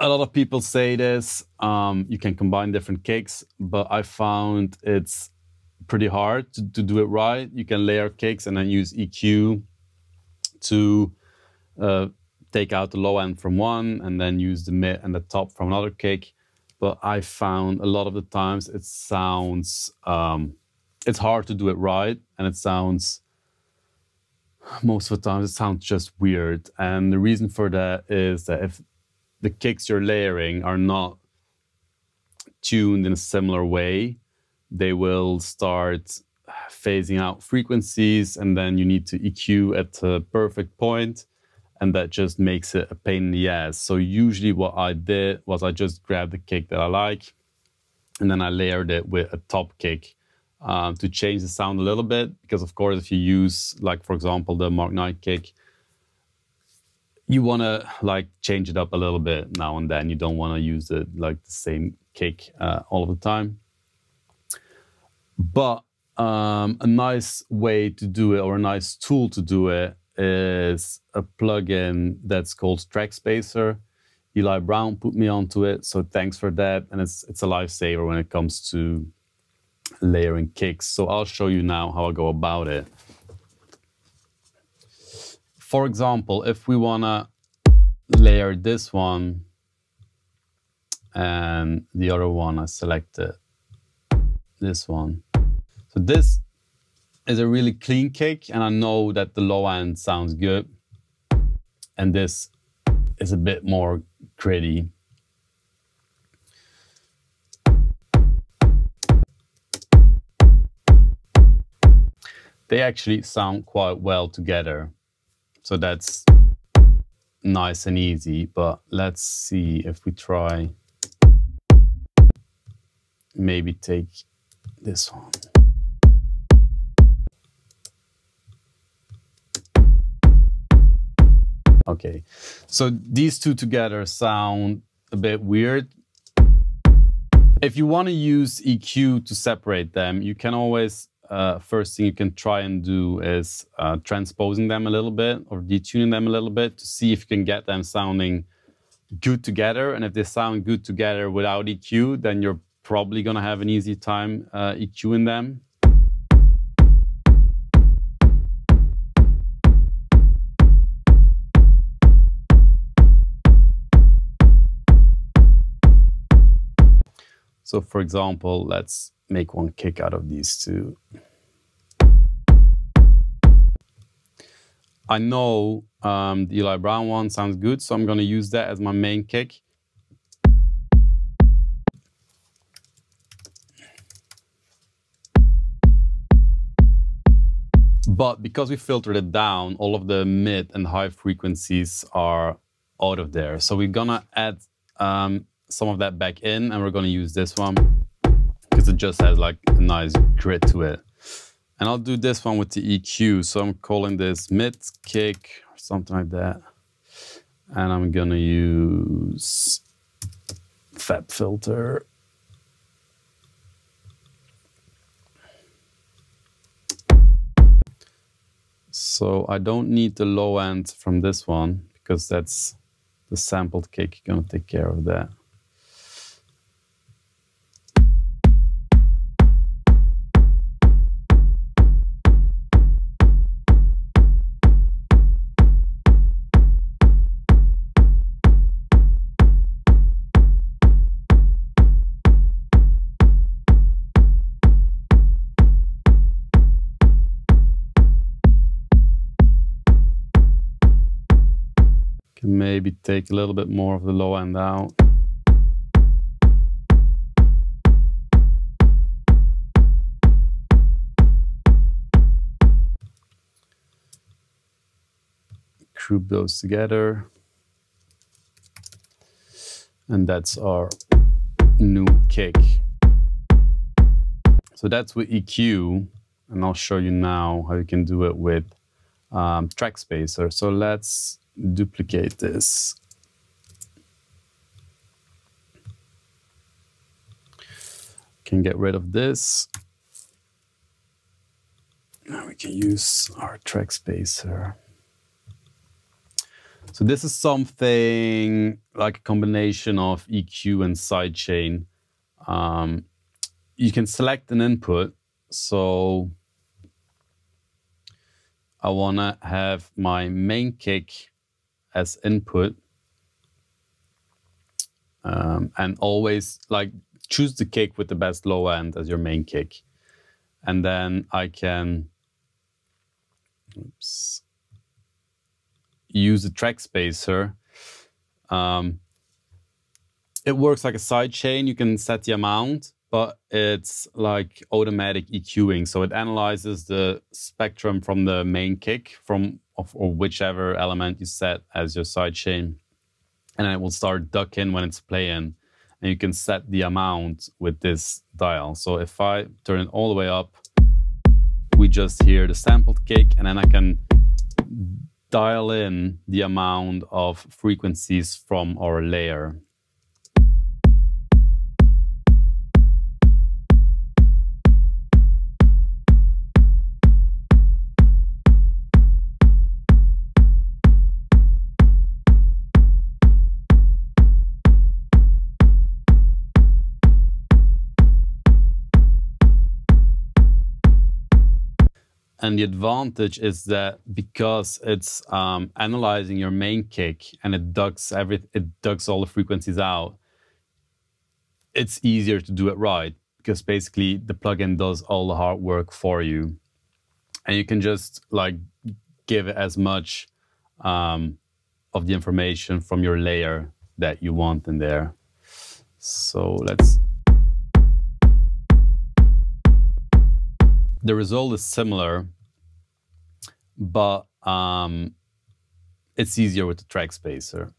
a lot of people say this. Um, you can combine different cakes, but I found it's pretty hard to, to do it right. You can layer cakes and then use EQ to uh, take out the low end from one and then use the mid and the top from another cake. But I found a lot of the times it sounds, um, it's hard to do it right and it sounds, most of the time it sounds just weird. And the reason for that is that if the kicks you're layering are not tuned in a similar way, they will start phasing out frequencies and then you need to EQ at the perfect point and that just makes it a pain in the ass. So usually what I did was I just grabbed the kick that I like and then I layered it with a top kick um, to change the sound a little bit because of course if you use like for example the Mark Knight kick you want to like change it up a little bit now and then you don't want to use it like the same kick uh, all of the time but um, a nice way to do it or a nice tool to do it is a plugin that's called Trackspacer. Eli Brown put me onto it, so thanks for that. And it's it's a lifesaver when it comes to layering kicks. So I'll show you now how I go about it. For example, if we wanna layer this one and the other one, I selected this one. So this is a really clean kick and I know that the low end sounds good. And this is a bit more gritty. They actually sound quite well together. So that's nice and easy, but let's see if we try maybe take this one. Okay, so these two together sound a bit weird. If you want to use EQ to separate them, you can always, uh, first thing you can try and do is uh, transposing them a little bit or detuning them a little bit to see if you can get them sounding good together. And if they sound good together without EQ, then you're probably going to have an easy time uh, EQing them. So for example, let's make one kick out of these two. I know um, the Eli Brown one sounds good, so I'm going to use that as my main kick. But because we filtered it down, all of the mid and high frequencies are out of there. So we're gonna add um, some of that back in and we're going to use this one because it just has like a nice grit to it. And I'll do this one with the EQ. So I'm calling this mid kick or something like that. And I'm to use FabFilter. So I don't need the low end from this one because that's the sampled kick to take care of that. Can maybe take a little bit more of the low end out. Group those together. And that's our new kick. So that's with EQ, and I'll show you now how you can do it with um, Trackspacer. So let's duplicate this. Can get rid of this. Now we can use our Trackspacer. So this is something like a combination of EQ and sidechain. Um, you can select an input. So I want to have my main kick as input. Um, and always like choose the kick with the best low end as your main kick. And then I can oops, use a Trackspacer. Um, it works like a side chain. You can set the amount, but it's like automatic EQing. So it analyzes the spectrum from the main kick from of, or whichever element you set as your side chain. And it will start ducking when it's playing. And you can set the amount with this dial. So if I turn it all the way up, we just hear the sampled kick and then I can dial in the amount of frequencies from our layer. And the advantage is that because it's um, analyzing your main kick and it ducks every it ducks all the frequencies out, it's easier to do it right because basically the plugin does all the hard work for you, and you can just like give it as much um, of the information from your layer that you want in there. So let's the result is similar, but um, it's easier with the Trackspacer.